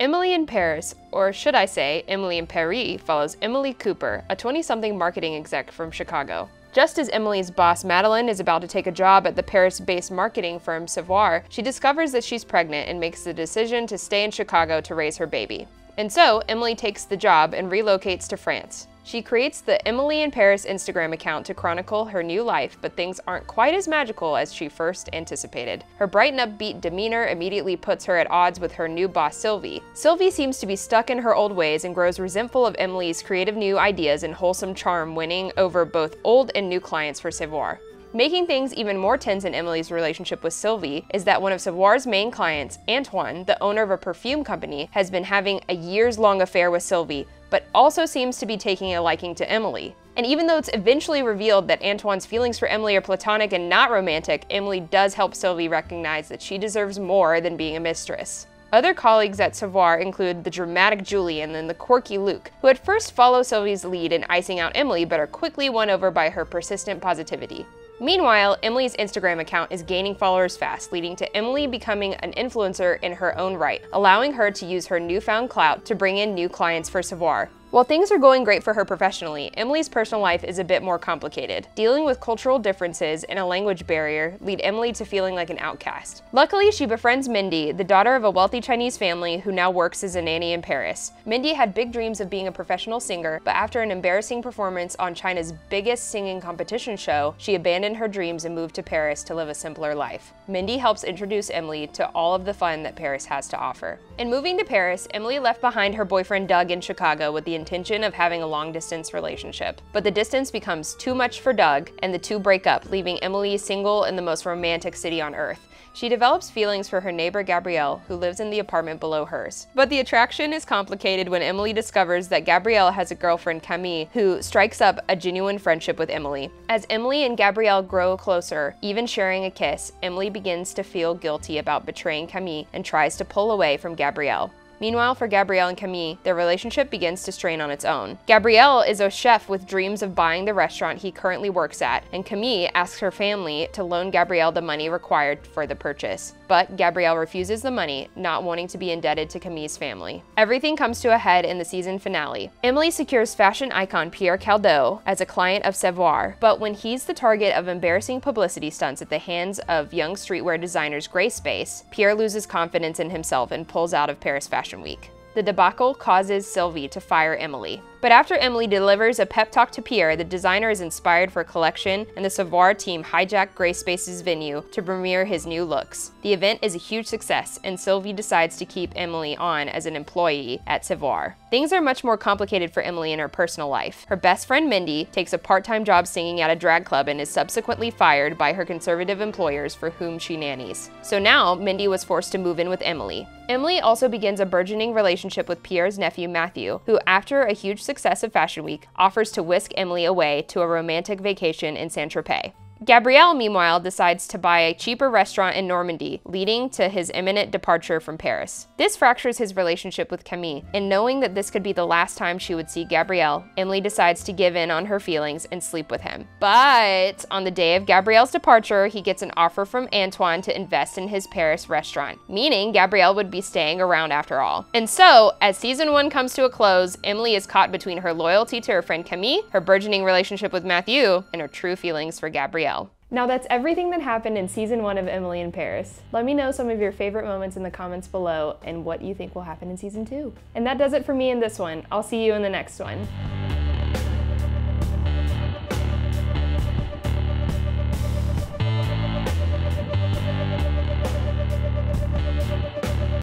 Emily in Paris, or should I say, Emily in Paris, follows Emily Cooper, a 20 something marketing exec from Chicago. Just as Emily's boss Madeline is about to take a job at the Paris based marketing firm Savoir, she discovers that she's pregnant and makes the decision to stay in Chicago to raise her baby. And so, Emily takes the job and relocates to France. She creates the Emily in Paris Instagram account to chronicle her new life, but things aren't quite as magical as she first anticipated. Her bright and upbeat demeanor immediately puts her at odds with her new boss Sylvie. Sylvie seems to be stuck in her old ways and grows resentful of Emily's creative new ideas and wholesome charm winning over both old and new clients for Savoir. Making things even more tense in Emily's relationship with Sylvie is that one of Savoir's main clients, Antoine, the owner of a perfume company, has been having a years-long affair with Sylvie, but also seems to be taking a liking to Emily. And even though it's eventually revealed that Antoine's feelings for Emily are platonic and not romantic, Emily does help Sylvie recognize that she deserves more than being a mistress. Other colleagues at Savoir include the dramatic Julien and the quirky Luc, who at first follow Sylvie's lead in icing out Emily but are quickly won over by her persistent positivity. Meanwhile, Emily's Instagram account is gaining followers fast, leading to Emily becoming an influencer in her own right, allowing her to use her newfound clout to bring in new clients for Savoir. While things are going great for her professionally, Emily's personal life is a bit more complicated. Dealing with cultural differences and a language barrier lead Emily to feeling like an outcast. Luckily, she befriends Mindy, the daughter of a wealthy Chinese family who now works as a nanny in Paris. Mindy had big dreams of being a professional singer, but after an embarrassing performance on China's biggest singing competition show, she abandoned her dreams and moved to Paris to live a simpler life. Mindy helps introduce Emily to all of the fun that Paris has to offer. In moving to Paris, Emily left behind her boyfriend Doug in Chicago with the intention of having a long distance relationship. But the distance becomes too much for Doug, and the two break up, leaving Emily single in the most romantic city on earth. She develops feelings for her neighbor Gabriel, who lives in the apartment below hers. But the attraction is complicated when Emily discovers that Gabriel has a girlfriend, Camille, who strikes up a genuine friendship with Emily. As Emily and Gabriel grow closer, even sharing a kiss, Emily begins to feel guilty about betraying Camille and tries to pull away from Gabriel. Meanwhile, for Gabriel and Camille, their relationship begins to strain on its own. Gabriel is a chef with dreams of buying the restaurant he currently works at, and Camille asks her family to loan Gabriel the money required for the purchase. But Gabriel refuses the money, not wanting to be indebted to Camille's family. Everything comes to a head in the season finale. Emily secures fashion icon Pierre Cadault as a client of Savoir, but when he's the target of embarrassing publicity stunts at the hands of young streetwear designers Grey Space, Pierre loses confidence in himself and pulls out of Paris Fashion Fashion Week. The debacle causes Sylvie to fire Emily. But after Emily delivers a pep talk to Pierre, the designer is inspired for a collection, and the Savoir team hijack Grey Space's venue to premiere his new looks. The event is a huge success, and Sylvie decides to keep Emily on as an employee at Savoir. Things are much more complicated for Emily in her personal life. Her best friend Mindy takes a part-time job singing at a drag club and is subsequently fired by her conservative employers for whom she nannies. So now, Mindy was forced to move in with Emily. Emily also begins a burgeoning relationship with Pierre's nephew Mathieu, who after a huge success of Fashion Week, offers to whisk Emily away to a romantic vacation in Saint-Tropez. Gabriel, meanwhile, decides to buy a cheaper restaurant in Normandy, leading to his imminent departure from Paris. This fractures his relationship with Camille, and knowing that this could be the last time she would see Gabriel, Emily decides to give in on her feelings and sleep with him. But on the day of Gabriel's departure, he gets an offer from Antoine to invest in his Paris restaurant, meaning Gabriel would be staying around after all. And so, as season one comes to a close, Emily is caught between her loyalty to her friend Camille, her burgeoning relationship with Mathieu, and her true feelings for Gabriel. Now that's everything that happened in season one of Emily in Paris. Let me know some of your favorite moments in the comments below and what you think will happen in season two. And that does it for me in this one. I'll see you in the next one.